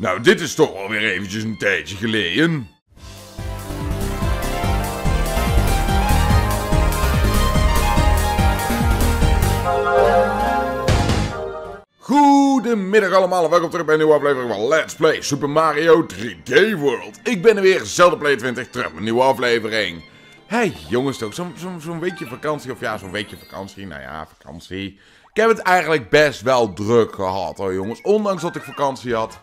Nou, dit is toch alweer eventjes een tijdje geleden. Goedemiddag allemaal en welkom terug bij een nieuwe aflevering van Let's Play Super Mario 3D World. Ik ben er weer, Zelda Play 20, terug met een nieuwe aflevering. Hey jongens, toch zo'n zo, zo weekje vakantie, of ja, zo'n weekje vakantie, nou ja, vakantie. Ik heb het eigenlijk best wel druk gehad hoor jongens, ondanks dat ik vakantie had.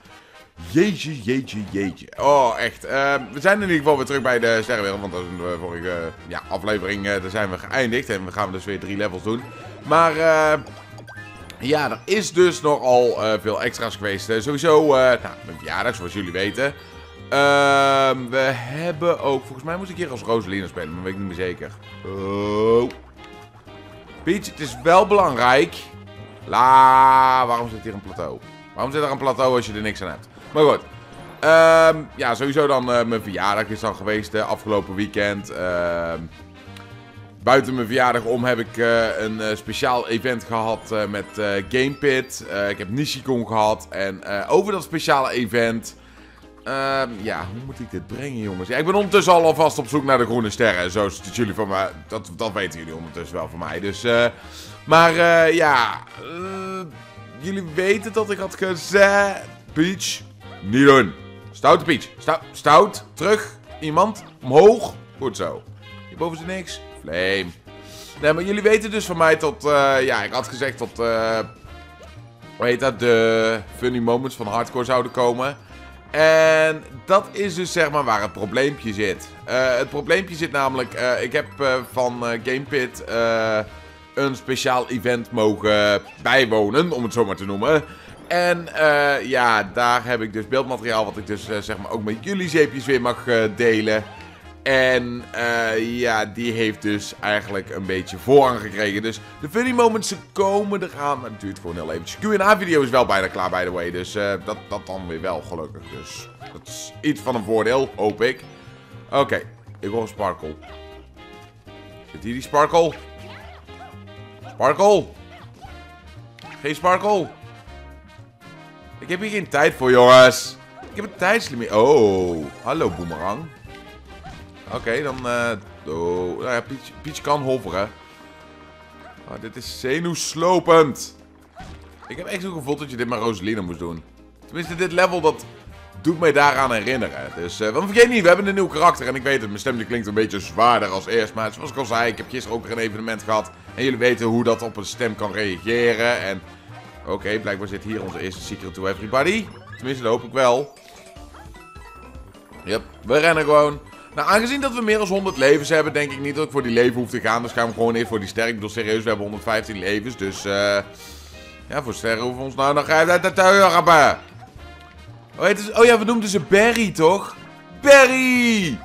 Jeetje, jeetje, jeetje. Oh, echt. Uh, we zijn in ieder geval weer terug bij de Sterrenwereld. Want dat is de vorige ja, aflevering. Uh, daar zijn we geëindigd. En we gaan dus weer drie levels doen. Maar uh, ja, er is dus nogal veel extra's geweest. sowieso, nou, mijn verjaardag, zoals jullie weten. Ehm, we hebben ook... Volgens mij moest ik hier als Rosalina spelen. Maar weet ik niet meer zeker. Oh. Peach, het is wel belangrijk. La, waarom zit hier een plateau? Waarom zit er een plateau als je er niks aan hebt? Maar goed. Um, ja, sowieso dan uh, mijn verjaardag is dan geweest uh, afgelopen weekend. Uh, buiten mijn verjaardag om heb ik uh, een speciaal event gehad met Gamepit. ik heb Nishikon gehad. En over dat speciale event... Ehm, ja, hoe moet ik dit brengen, jongens? Ja, ik ben ondertussen al alvast op zoek naar de groene sterren. Zo het jullie van mij. Dat, dat weten jullie ondertussen wel van mij. Dus, maar ja... jullie weten dat ik had gezegd... Peach, niet doen. Stoute Peach. Stout, stout. Terug. Iemand. Omhoog. Goed zo. Hierboven er niks. Flame. Nee, maar jullie weten dus van mij tot... Uh, ja, ik had gezegd tot... Uh, hoe heet dat? De funny moments van hardcore zouden komen. En dat is dus zeg maar waar het probleempje zit. Uh, het probleempje zit namelijk... ik heb van Gamepit een speciaal event mogen bijwonen, om het zo maar te noemen. En uh, ja, daar heb ik dus beeldmateriaal wat ik dus uh, zeg maar ook met jullie zeepjes weer mag uh, delen. En ja, die heeft dus eigenlijk een beetje voorrang gekregen. Dus de funny moments komen eraan. Maar het duurt gewoon heel eventjes. Q&A-video is wel bijna klaar, by the way. Dus dat, dat dan weer wel, gelukkig. Dus dat is iets van een voordeel, hoop ik. Oké, okay, ik hoor een sparkle. Zit hier die sparkle? Sparkle? Geen sparkle? Ik heb hier geen tijd voor, jongens. Ik heb een tijdslimiet. Oh, hallo, boomerang. Oké, dan... Uh, oh, nou ja, Peach, kan hoveren. Oh, dit is zenuwslopend. Ik heb echt zo'n gevoel dat je dit met Rosalina moest doen. Tenminste, dit level, dat doet mij daaraan herinneren. Dus, uh, want vergeet niet, we hebben een nieuw karakter. En ik weet het, mijn stem klinkt een beetje zwaarder als eerst. Maar zoals ik al zei, ik heb gisteren ook weer een evenement gehad. En jullie weten hoe dat op een stem kan reageren. En Oké, blijkbaar zit hier onze eerste secret to everybody. Tenminste, dat hoop ik wel. Yep, we rennen gewoon. Nou, aangezien dat we meer dan 100 levens hebben, denk ik niet dat ik voor die leven hoef te gaan. Dus gaan we gewoon even voor die sterren. Ik bedoel, serieus, we hebben 115 levens. Dus, eh... Ja, voor sterren hoeven we ons nou nog uit te tuigen. Oh, oh ja, we noemden ze Barry, toch? Barry!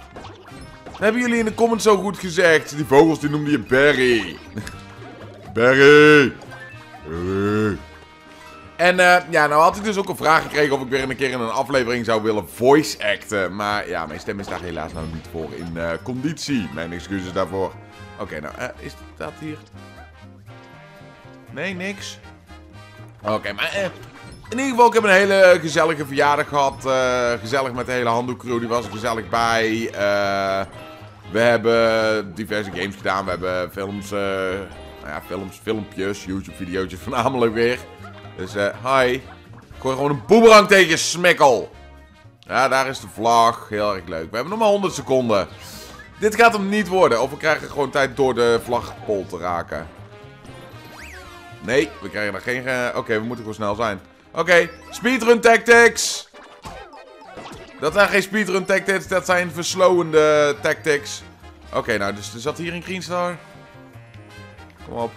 Hebben jullie in de comments zo goed gezegd. Die vogels, die noemden je Barry. Barry! Barry! En uh, ja, nou had ik dus ook een vraag gekregen of ik weer een keer in een aflevering zou willen voice acten. Maar ja, mijn stem is daar helaas nou niet voor in uh, conditie. Mijn excuses daarvoor. Oké, nou, uh, is dat hier? Nee, niks? Oké, okay, maar in ieder geval, ik heb een hele gezellige verjaardag gehad. gezellig met de hele handdoekcrew, die was er gezellig bij. we hebben diverse games gedaan. We hebben films, nou ja, films, filmpjes, YouTube-video's voornamelijk weer. Dus eh, hi. Ik gooi gewoon een boemerang tegen smikkel. Ja, daar is de vlag. Heel erg leuk. We hebben nog maar 100 seconden. Dit gaat hem niet worden. Of we krijgen gewoon tijd door de vlagpol te raken. Nee, we krijgen er geen... Uh, Oké, we moeten gewoon snel zijn. Oké, speedrun tactics. Dat zijn geen speedrun tactics, dat zijn verslowende tactics. Oké, nou, dus er zat hier een green star. Kom op.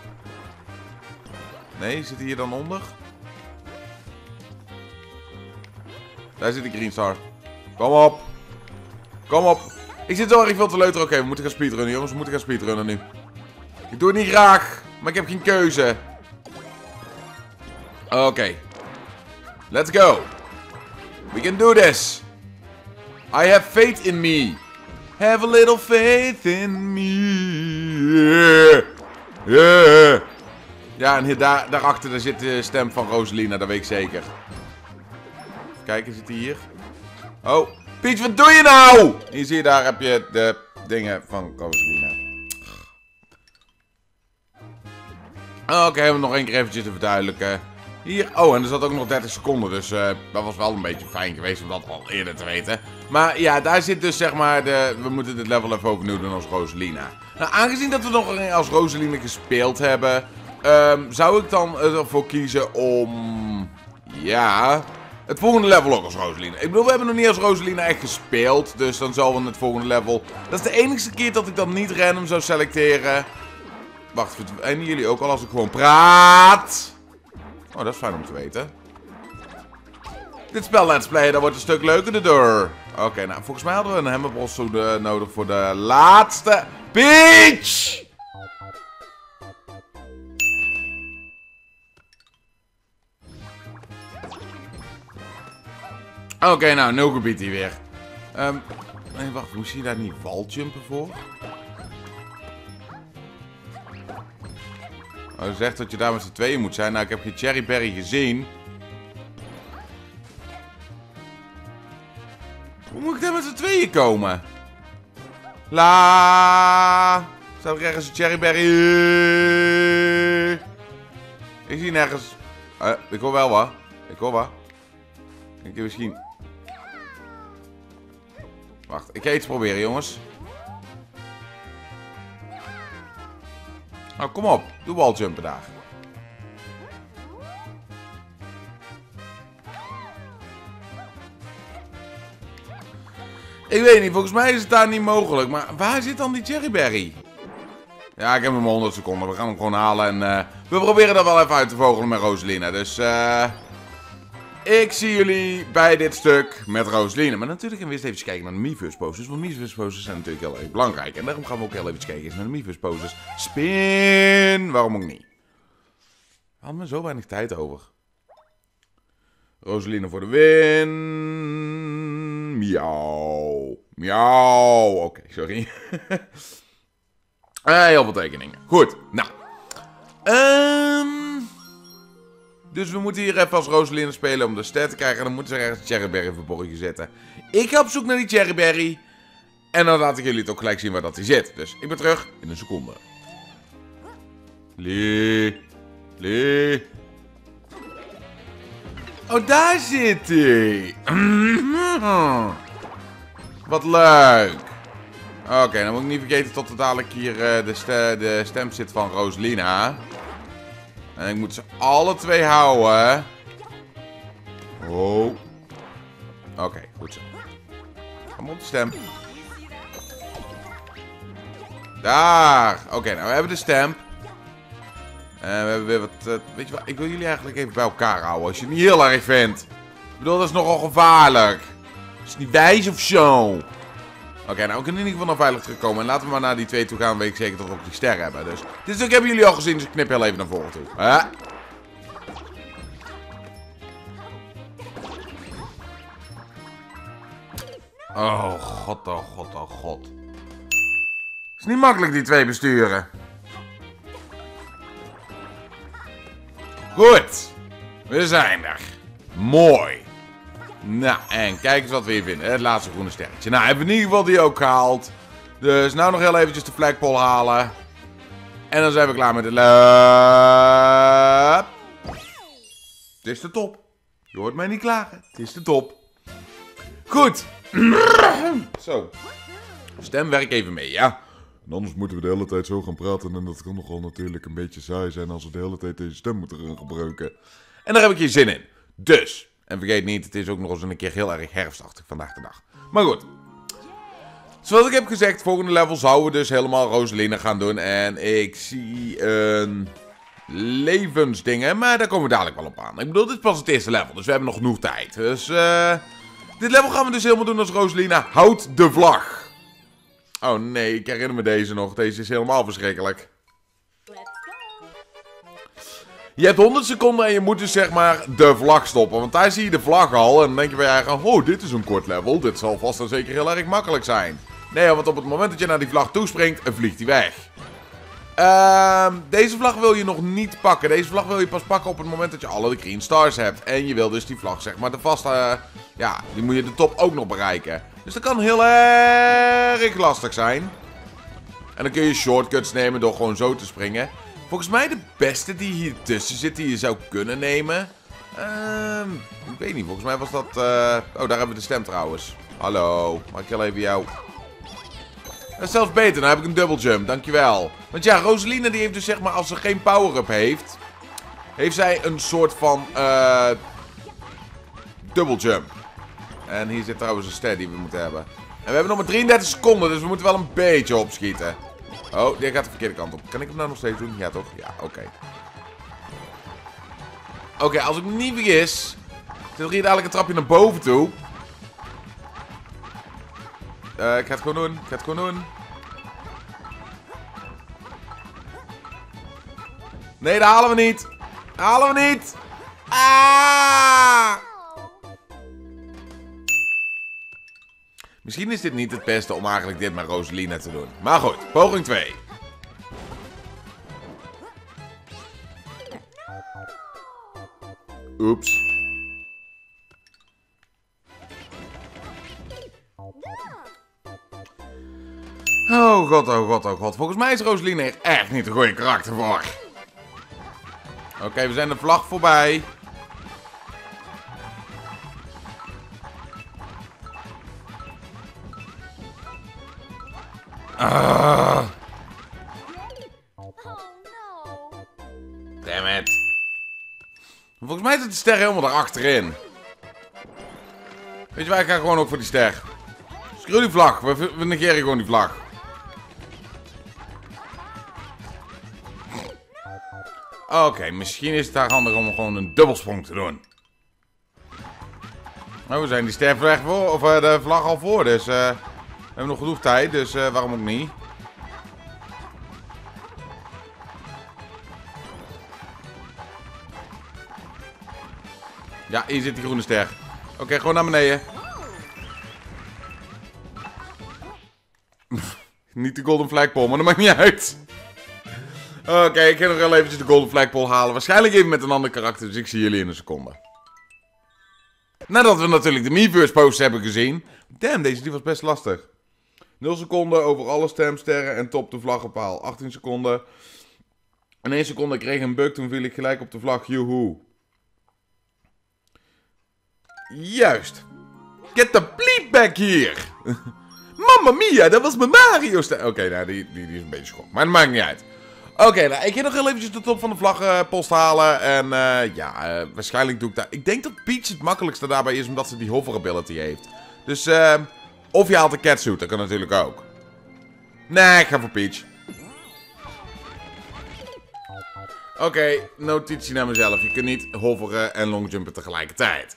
Nee, zit hier dan onder? Daar zit de green star. Kom op. Kom op. Ik zit wel erg veel te leuteren. Oké, we moeten gaan speedrunnen, jongens. We moeten gaan speedrunnen nu. Ik doe het niet graag, maar ik heb geen keuze. Oké. Let's go. We can do this. I have faith in me. Have a little faith in me. Ja, en daar, daarachter daar zit de stem van Rosalina, dat weet ik zeker. Kijken, zit hij hier? Oh, Peach, wat doe je nou? Hier zie je, daar heb je de dingen van Rosalina. Oké, hebben we nog één keer eventjes te verduidelijken. Hier, oh, en er zat ook nog 30 seconden, dus uh, dat was wel een beetje fijn geweest om dat al eerder te weten. Maar ja, daar zit dus zeg maar de, we moeten dit level even overnieuw doen als Rosalina. Nou, aangezien dat we nog als Rosalina gespeeld hebben, um, zou ik dan ervoor kiezen om, ja, het volgende level ook als Rosalina. Ik bedoel, we hebben nog niet als Rosalina echt gespeeld, dus dan zal we het volgende level... Dat is de enige keer dat ik dan niet random zou selecteren. Wacht, en jullie ook al als ik gewoon praat? Oh, dat is fijn om te weten. Dit spel Let's Play, dat wordt een stuk leuker door. Oké, nou, volgens mij hadden we een Hammerbros nodig voor de laatste Peach! Oké, nou, nul gebied weer. Um, nee, wacht, moest je daar niet waljumpen voor? Oh, zegt dat je daar met z'n tweeën moet zijn. Nou, ik heb je Cherryberry gezien. Hoe moet ik daar met z'n tweeën komen? La. Staat er ergens een Cherryberry? Ik zie nergens. Uh, ik hoor wel wat. Ik hoor wat. Ik misschien... Wacht, ik ga iets proberen, jongens. Nou, kom op. Doe walljumpen daar. Ik weet niet, volgens mij is het daar niet mogelijk. Maar waar zit dan die cherryberry? Ja, ik heb hem 100 seconden. We gaan hem gewoon halen. En uh, we proberen dat wel even uit te vogelen met Rosalina. Dus uh, ik zie jullie bij dit stuk met Rosaline. Maar natuurlijk gaan we eerst even kijken naar de Miiverse poses. Want Miiverse poses zijn natuurlijk heel erg belangrijk. En daarom gaan we ook heel even kijken naar de Miiverse poses. Spin! Waarom ook niet? We hadden we zo weinig tijd over. Rosaline voor de win. Miauw. Miauw. Oké, sorry. uh, heel veel tekeningen. Goed, nou. Ehm... Dus we moeten hier even als Rosaline spelen om de ster te krijgen. En dan moeten ze ergens Cherryberry verborgen zetten. Ik ga op zoek naar die Cherryberry. En dan laat ik jullie ook gelijk zien waar dat die zit. Dus ik ben terug in een seconde. Lee. Lee. Oh, daar zit hij. Wat leuk. Oké, dan moet ik niet vergeten tot er dadelijk hier uh, de, de stem zit van Rosalina. En ik moet ze alle twee houden. Oh. Oké, goed zo. Kom op, de stem. Daar. Oké, nou we hebben de stem. En we hebben weer wat... Uh, weet je wat, ik wil jullie eigenlijk even bij elkaar houden. Als je het niet heel erg vindt. Ik bedoel, dat is nogal gevaarlijk. Is het niet wijs of zo? Oké, nou we kunnen in ieder geval naar veilig terugkomen. En laten we maar naar die twee toe gaan. weet ik zeker dat we ook die ster hebben. Dus dit stuk hebben jullie al gezien. Dus ik knip heel even naar voren toe. Huh? Oh god, oh god, oh god. Is niet makkelijk die twee besturen. Goed. We zijn er. Mooi. Nou, en kijk eens wat we hier vinden. Het laatste groene sterretje. Nou, hebben we in ieder geval die ook gehaald. Dus nou nog heel eventjes de flagpole halen. En dan zijn we klaar met de lab. Het is de top. Je hoort mij niet klagen. Het is de top. Goed. Zo. Stemwerk even mee, ja. En anders moeten we de hele tijd zo gaan praten. En dat kan nogal natuurlijk een beetje saai zijn als we de hele tijd deze stem moeten gaan gebruiken. En daar heb ik hier zin in. Dus, en vergeet niet, het is ook nog eens een keer heel erg herfstachtig vandaag de dag. Maar goed. Zoals ik heb gezegd, volgende level zouden we dus helemaal Rosaline gaan doen. En ik zie een levensdingen, maar daar komen we dadelijk wel op aan. Ik bedoel, dit is pas het eerste level, dus we hebben nog genoeg tijd. Dus uh, dit level gaan we dus helemaal doen als Rosalina. Houd de vlag. Oh nee, ik herinner me deze nog. Deze is helemaal verschrikkelijk. Je hebt 100 seconden en je moet dus zeg maar de vlag stoppen. Want daar zie je de vlag al en dan denk je bij je eigen... Oh, dit is een kort level. Dit zal vast en zeker heel erg makkelijk zijn. Nee, want op het moment dat je naar die vlag toespringt, vliegt hij weg. Ehm, deze vlag wil je nog niet pakken. Deze vlag wil je pas pakken op het moment dat je alle de green stars hebt. En je wil dus die vlag, zeg maar, de vaste... ja, die moet je de top ook nog bereiken. Dus dat kan heel erg lastig zijn. En dan kun je shortcuts nemen door gewoon zo te springen. Volgens mij de beste die hier tussen zit die je zou kunnen nemen. Ehm, ik weet niet, volgens mij was dat... eh, Oh, daar hebben we de stem trouwens. Hallo, mag ik heel even jou... Dat is zelfs beter, dan heb ik een double jump, dankjewel. Want ja, Rosaline die heeft dus zeg maar, als ze geen power-up heeft... Heeft zij een soort van... eh double jump. En hier zit trouwens een ster die we moeten hebben. En we hebben nog maar 33 seconden, dus we moeten wel een beetje opschieten. Oh, die gaat de verkeerde kant op. Kan ik hem nou nog steeds doen? Ja, toch? Ja, oké. Oké, als ik niet vergis... Zit er hier dadelijk een trapje naar boven toe. Eh, ik ga het gewoon doen. Ik ga het gewoon doen. Nee, dat halen we niet. Dat halen we niet. Ah! Misschien is dit niet het beste om eigenlijk dit met Rosalina te doen. Maar goed, poging 2. Oeps. Oh god, oh god, oh god. Volgens mij is Rosaline er echt niet een goede karakter voor. Oké, we zijn de vlag voorbij. De ster helemaal daarachterin. Weet je waar, ik ga gewoon ook voor die ster. Screw die vlag, we, negeren gewoon die vlag. Oké, misschien is het daar handig om gewoon een dubbelsprong te doen. Nou, we zijn die ster voor, of eh, de vlag al voor, dus eh, we hebben nog genoeg tijd, dus eh, waarom ook niet. Ja, hier zit die groene ster. Oké, gewoon naar beneden. niet de golden flagpole, maar dat maakt niet uit. Oké, ik ga nog wel eventjes de golden flagpole halen. Waarschijnlijk even met een ander karakter, dus ik zie jullie in een seconde. Nadat we natuurlijk de Miiverse post hebben gezien. Damn, deze die was best lastig. 0 seconden over alle stemsterren en top de vlaggenpaal. 18 seconden. In 1 seconde kreeg ik een bug, toen viel ik gelijk op de vlag. Joehoe. Juist. Get the bleep back here. Mamma mia, dat was mijn Mario. Oké, nou, die, die, die is een beetje schok. Maar dat maakt niet uit. Oké, nou, ik ga nog heel eventjes de top van de vlaggenpost halen. En eh, ja, eh, waarschijnlijk doe ik dat. Ik denk dat Peach het makkelijkste daarbij is, omdat ze die hover ability heeft. Dus, eh, of je haalt de catsuit, dat kan natuurlijk ook. Nee, ik ga voor Peach. Oké, notitie naar mezelf. Je kunt niet hoveren en longjumpen tegelijkertijd.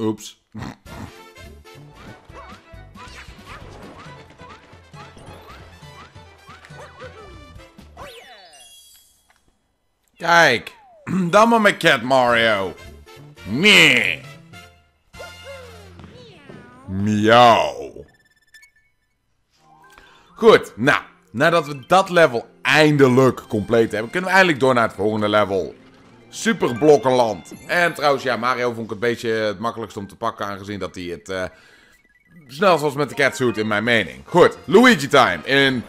Oeps. Kijk, dan maar met Cat Mario. Nee. Miauw. Goed, nou, nadat we dat level eindelijk compleet hebben, kunnen we eindelijk door naar het volgende level. Super Blokkenland. En trouwens, ja, Mario vond ik het beetje het makkelijkst om te pakken, aangezien dat hij het eh snel was met de catsuit in mijn mening. Goed, Luigi time in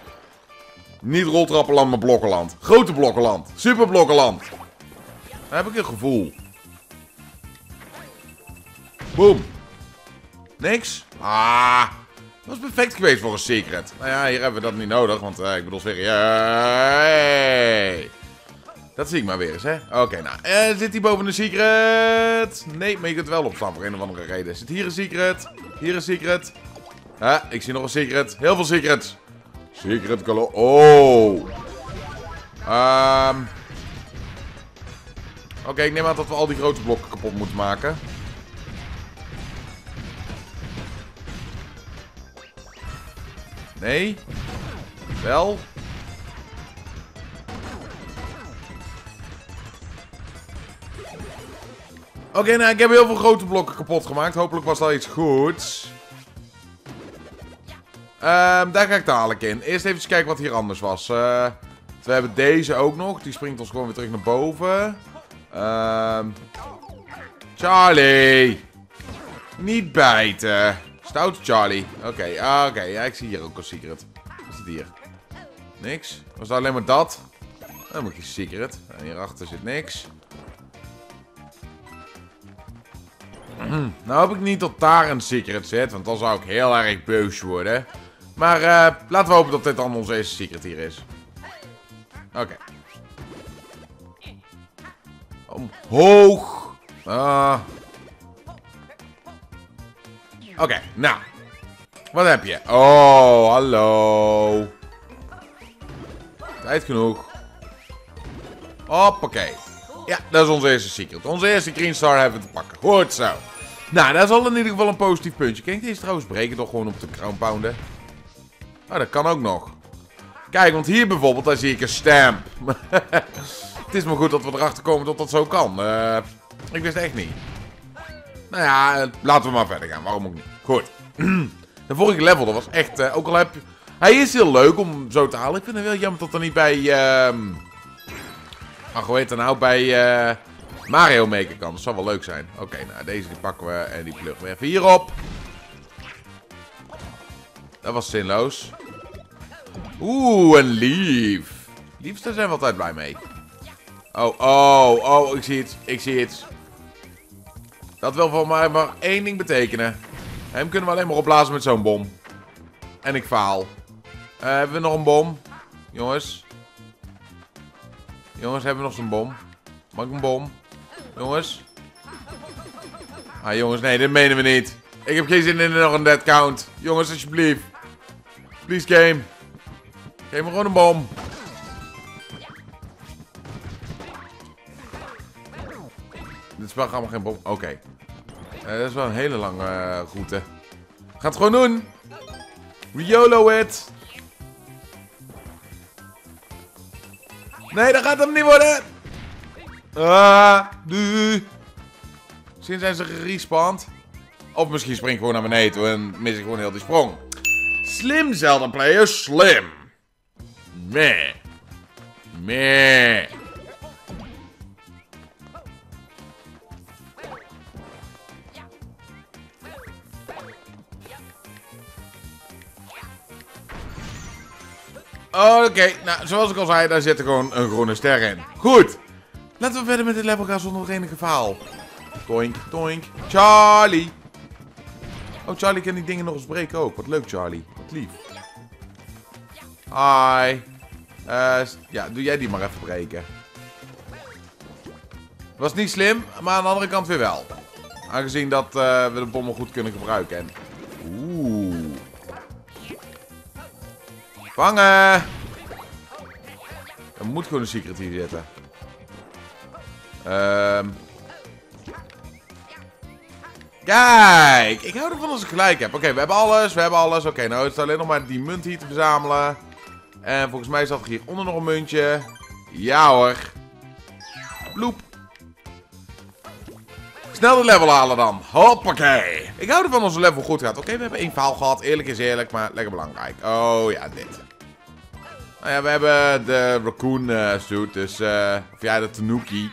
niet Roltrappenland, maar Blokkenland. Grote Blokkenland. Super Blokkenland. Daar heb ik een gevoel. Boom. Niks? Ah. Dat was perfect geweest voor een secret. Nou ja, hier hebben we dat niet nodig, want eh, ik bedoel serieus. Dat zie ik maar weer eens, hè. Oké, nou. eh, zit hij boven de secret? Nee, maar je kunt wel opstaan voor een of andere reden. Zit hier een secret? Hier een secret? Ja, ik zie nog een secret. Heel veel secrets. Secret color. Oh. Ehm. Oké, ik neem aan dat we al die grote blokken kapot moeten maken. Nee. Wel. Oké, nou, ik heb heel veel grote blokken kapot gemaakt. Hopelijk was dat iets goeds. Ehm, daar ga ik dadelijk in. Eerst even kijken wat hier anders was. Eh, we hebben deze ook nog. Die springt ons gewoon weer terug naar boven. Ehm Charlie! Niet bijten. Stout Charlie. Oké, ah, oké. Ja, ik zie hier ook een secret. Wat zit hier? Niks. Was dat alleen maar dat? Dan moet je secret. En hierachter zit niks. Nou hoop ik niet dat daar een secret zit, want dan zou ik heel erg boos worden. Maar eh, laten we hopen dat dit dan onze eerste secret hier is. Oké. Omhoog. Ah. Oké, nou. Wat heb je? Oh, hallo. Tijd genoeg. Hoppakee. Ja, dat is onze eerste secret. Onze eerste green star hebben we te pakken. Goed zo. Nou, dat is al in ieder geval een positief puntje. Kijk, deze trouwens breken toch gewoon op de crown pounden. Oh, dat kan ook nog. Kijk, want hier bijvoorbeeld, daar zie ik een stamp. het is maar goed dat we erachter komen dat dat zo kan. Uh, ik wist echt niet. Nou ja, laten we maar verder gaan. Waarom ook niet? Goed. de vorige level, dat was echt... Uh, ook al heb je... Hij is heel leuk om zo te halen. Ik vind het wel jammer dat er niet bij... Uh, ach, hoe heet het nou? Bij uh, Mario Maker kan. Dat zou wel leuk zijn. Oké, nou deze die pakken we en die pluggen we even hierop. Dat was zinloos. Oeh, een lief. Liefs, daar zijn we altijd blij mee. Oh, oh, oh, ik zie het. Ik zie het. Dat wil voor mij maar één ding betekenen. Hem kunnen we alleen maar opblazen met zo'n bom. En ik faal. Uh, hebben we nog een bom? Jongens. Jongens, hebben we nog zo'n bom? Mag ik een bom? Jongens. Ah, jongens, nee, dit menen we niet. Ik heb geen zin in nog een dead count. Jongens, alsjeblieft. Please, game. Geef me gewoon een bom. Dit is wel allemaal geen bom. Oké. Uh, dat is wel een hele lange uh, route. Ga het gewoon doen. YOLO it. Nee, dat gaat hem niet worden. Ah, nu. Misschien zijn ze gerespawned. Of misschien spring ik gewoon naar beneden en mis ik gewoon heel die sprong. Slim Zelda player, slim. Meh. Meh. Oké, nou, zoals ik al zei, daar zit er gewoon een groene ster in. Goed. Laten we verder met dit level gaan zonder enige faal. Toink, toink. Charlie. Oh, Charlie kan die dingen nog eens breken ook. Wat leuk, Charlie. Wat lief. Hi. Uh, ja, doe jij die maar even breken. Was niet slim, maar aan de andere kant weer wel. Aangezien dat uh, we de bommen goed kunnen gebruiken. Oeh. Vangen! Er moet gewoon een secret hier zitten. Ehm... Kijk! Ik hou ervan als ik gelijk heb. Oké, we hebben alles, we hebben alles. Oké, nou het is alleen nog maar die munt hier te verzamelen. En volgens mij zat er hieronder nog een muntje. Ja hoor. Bloep. Snel de level halen dan. Hoppakee. Ik hou ervan als een level goed gaat. Oké, we hebben één faal gehad. Eerlijk is eerlijk, maar lekker belangrijk. Oh ja, dit. Nou ja, we hebben de raccoon uh, suit. Dus, uh, of ja, de tanuki.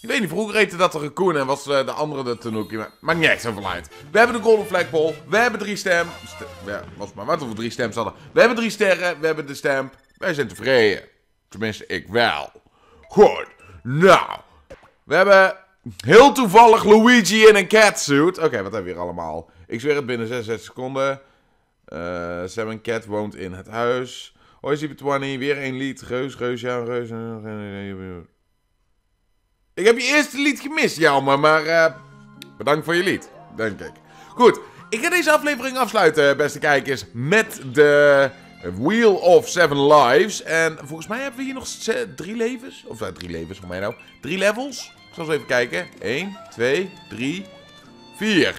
Ik weet niet, vroeger heette dat de raccoon en was uh, de andere de tanuki. Maar maakt niet echt. We hebben de golden flagpole. We hebben drie stem. St ja, was maar wat we drie stems hadden. We hebben drie sterren. We hebben de stamp. Wij zijn tevreden. Tenminste, ik wel. Goed. Nou. We hebben heel toevallig Luigi in een catsuit. Oké, wat hebben we hier allemaal? Ik zweer het binnen 66 seconden. Uh, Seven Cat woont in het huis. Hoi, Zipetwani. Weer een lied. Reus, Reus, ja, Reus. Ik heb je eerste lied gemist, jammer. Maar uh, bedankt voor je lied, denk ik. Goed, ik ga deze aflevering afsluiten, beste kijkers, met de Wheel of Seven Lives. En volgens mij hebben we hier nog drie levens. Of uh, drie levens, voor mij nou. Drie levels. Ik zal eens even kijken. 1, 2, 3, 4.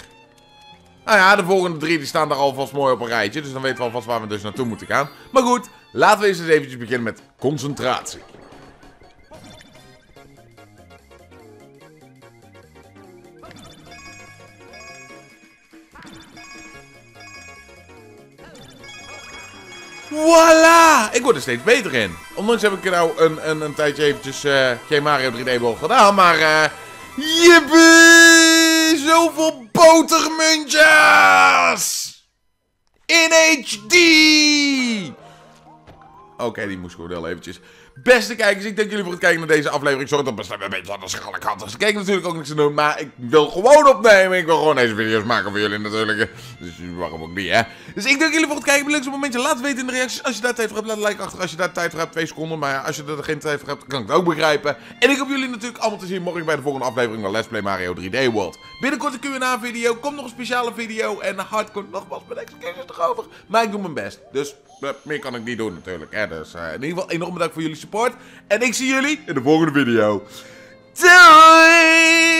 Nou ja, de volgende drie die staan daar alvast mooi op een rijtje. Dus dan weten we alvast waar we dus naartoe moeten gaan. Maar goed, laten we eens eens eventjes beginnen met concentratie. Voilà! Ik word er steeds beter in. Ondanks heb ik er nou een, een, een tijdje eventjes eh geen Mario 3D World gedaan, maar eh jippie! Zoveel botermuntjes! In HD! Oké, die moest gewoon wel eventjes. Beste kijkers, ik dank jullie voor het kijken naar deze aflevering. Sorry dat stem een beetje aan de schalk had. Dus ik natuurlijk ook niks te doen. Maar ik wil gewoon opnemen. Ik wil gewoon deze video's maken voor jullie natuurlijk. Dus waarom ook niet, hè? Dus ik dank jullie voor het kijken. Bedankt op een momentje. Laat weten in de reacties. Als je daar tijd voor hebt, laat een like achter. Als je daar tijd voor hebt, twee seconden. Maar als je er geen tijd voor hebt, kan ik het ook begrijpen. En ik hoop jullie natuurlijk allemaal te zien morgen bij de volgende aflevering van Let's Play Mario 3D World. Binnenkort een Q&A-video. Komt nog een speciale video. En hard komt nogmaals mijn excuses erover. Maar ik doe mijn best. Dus meer kan ik niet doen natuurlijk. Hè? Dus eh, in ieder geval enorm bedankt voor jullie support. En ik zie jullie in de volgende video. Doei!